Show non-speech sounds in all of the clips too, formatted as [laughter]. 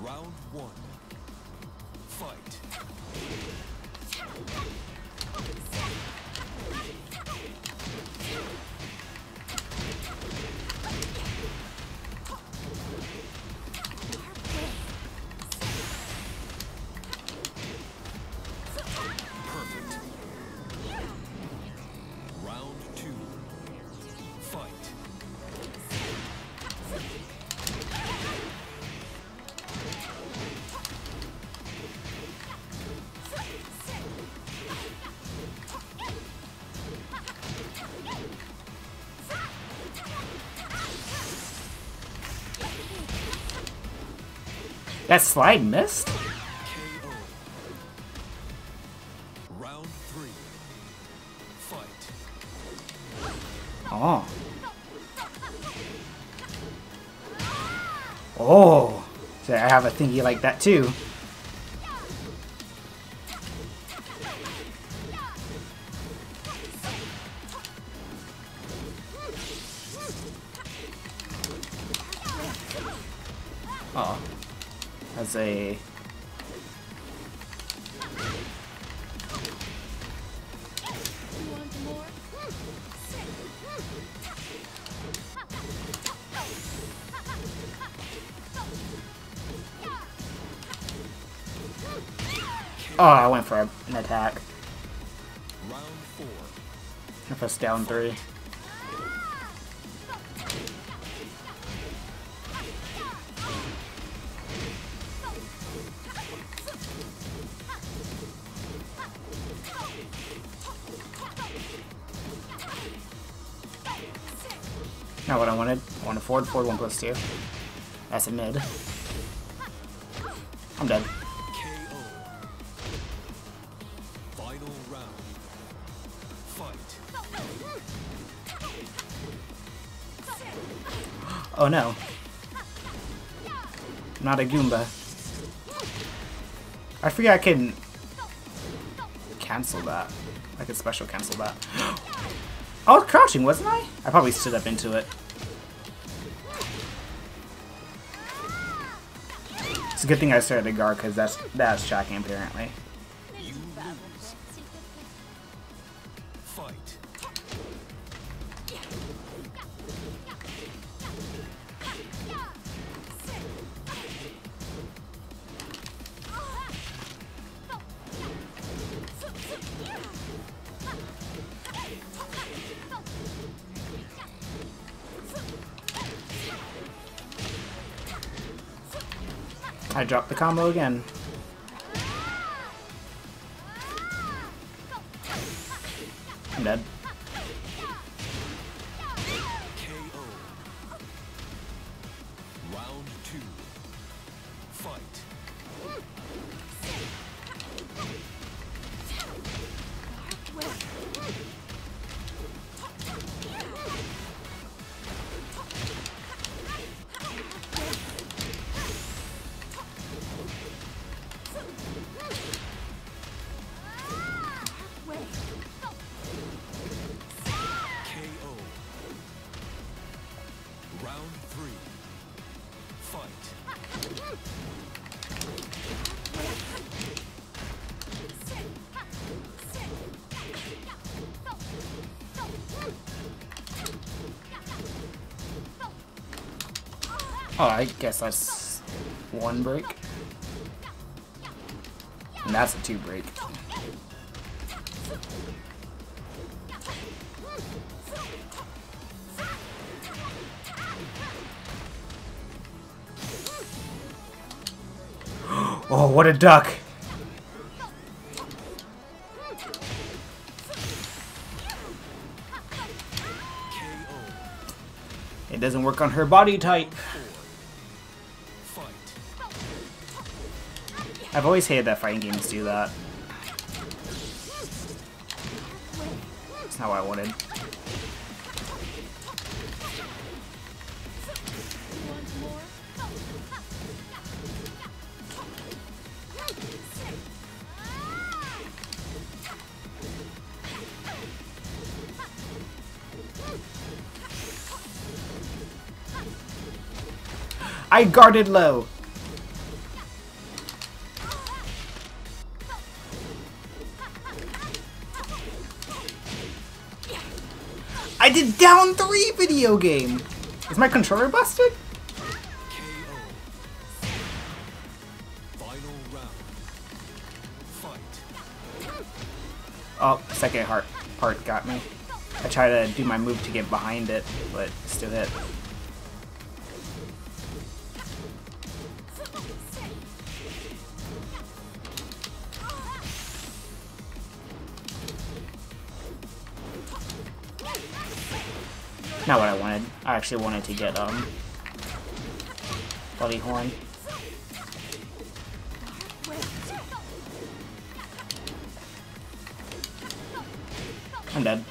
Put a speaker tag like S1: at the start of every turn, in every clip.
S1: Round one. Fight.
S2: That slide missed?
S1: Round three. Fight.
S2: Oh. Oh. So I have a thingy like that too. Oh. That's a Oh, I went for an attack. I pressed down three. Not what I wanted. I wanted forward, forward, one plus two. That's a mid. I'm dead. Oh no. Not a Goomba. I forget I can cancel that. I could special cancel that. [gasps] I was crouching, wasn't I? I probably stood up into it. Good thing I started to guard because that's that's tracking apparently.
S1: Fight.
S2: I dropped the combo again. I'm dead. Oh, I guess that's one break. And that's a two break. [gasps] Oh, what a duck! It doesn't work on her body type. I've always hated that fighting games do that. That's not what I wanted. I guarded low. I did down three video game. Is my controller busted? Oh, second heart part got me. I try to do my move to get behind it, but still hit. Not what I wanted. I actually wanted to get, um, Bloody Horn. I'm dead.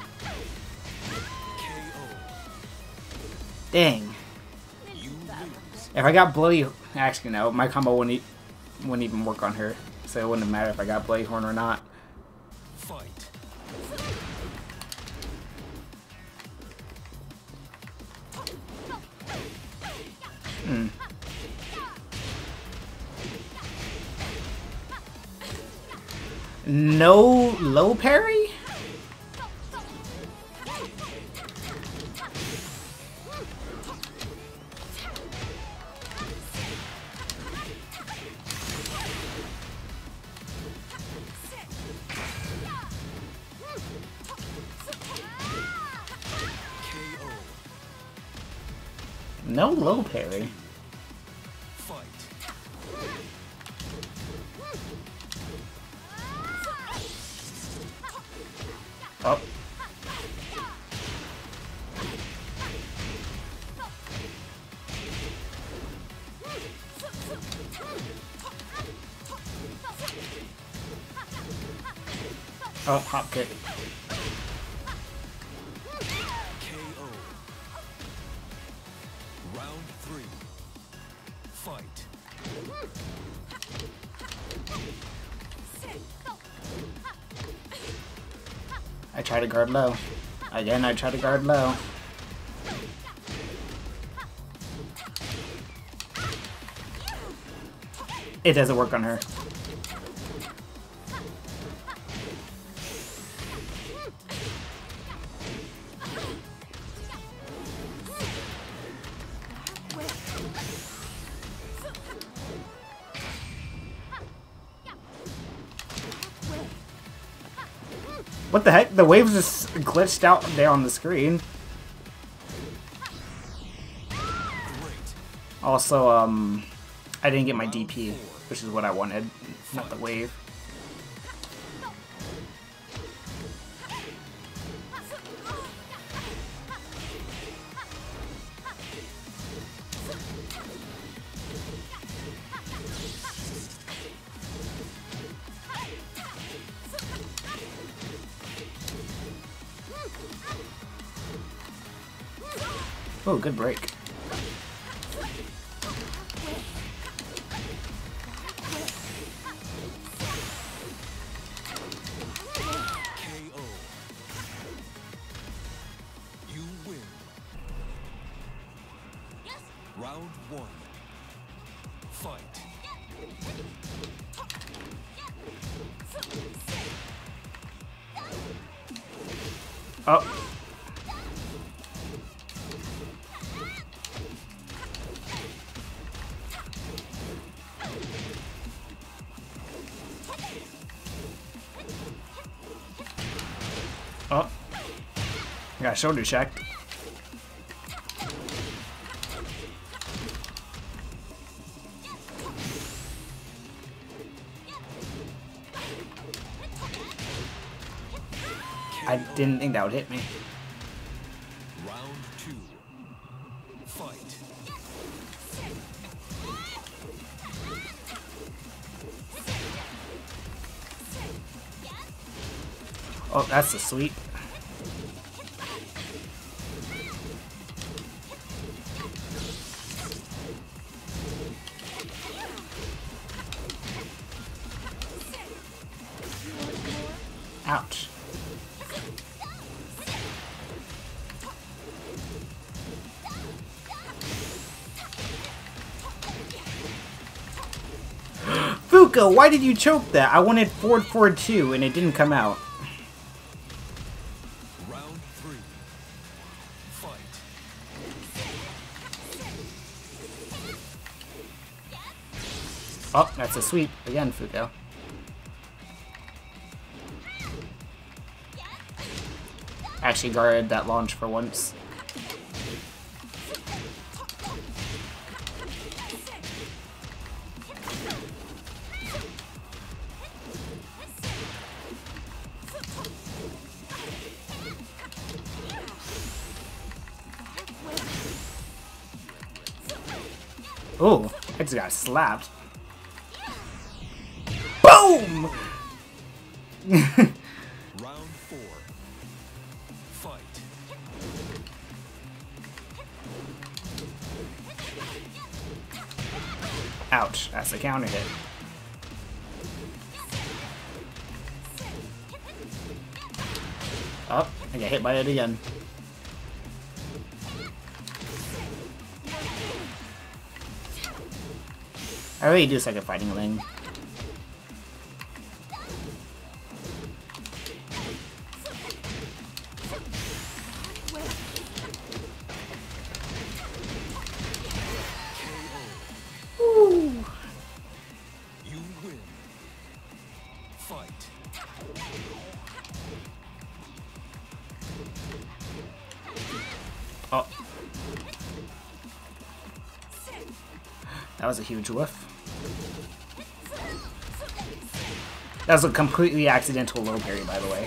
S2: Dang. If I got Bloody... Actually, no. My combo wouldn't, e wouldn't even work on her. So it wouldn't matter if I got Bloody Horn or not.
S1: Fight. Mm.
S2: No low parry? No low parry.
S1: Fight.
S2: Oh. Oh, hop kick. I try to guard low. Again, I try to guard low. It doesn't work on her. What the heck? The waves just glitched out there on the screen. Also, um, I didn't get my DP, which is what I wanted, not the wave. Oh, good break.
S1: KO. You win. Round one. Fight.
S2: Oh. I got shoulder checked. I didn't think that would hit me.
S1: Round two. Fight.
S2: Oh, that's a sweet. Fuko, why did you choke that? I wanted forward forward two and it didn't come out.
S1: Round three. Fight.
S2: Oh, that's a sweep. Again, Fuko. Actually guarded that launch for once. Got slapped. Boom! [laughs]
S1: Round four. Fight.
S2: Ouch, that's a counter hit. Oh, I get hit by it again. I really do suck at fighting Ling. Oh. That was a huge whiff. That was a completely accidental low parry, by the way.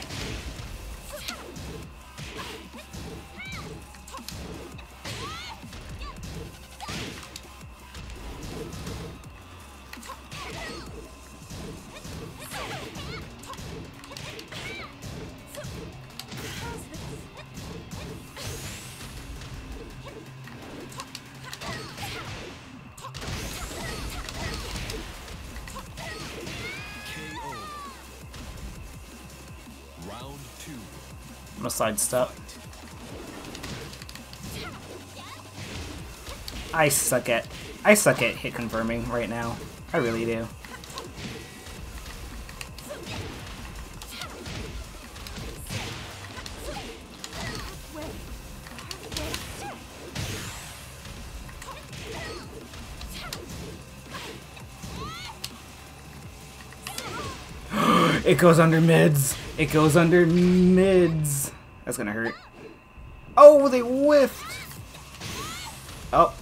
S2: I'm gonna sidestep. I suck at I suck at hit confirming right now. I really do. [gasps] it goes under mids. It goes under mids. That's gonna hurt. Oh, they whiffed. Oh.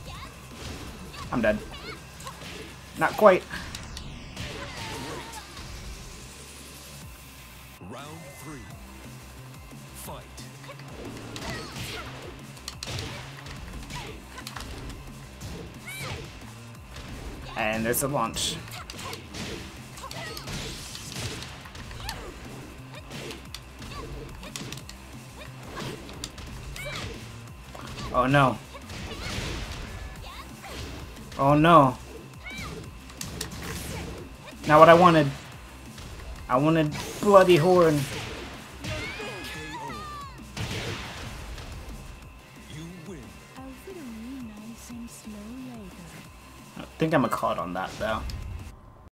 S2: I'm dead. Not quite.
S1: Round three. Fight.
S2: And there's a launch. Oh no. Oh no. Not what I wanted. I wanted bloody horn. I think I'm a caught on that though.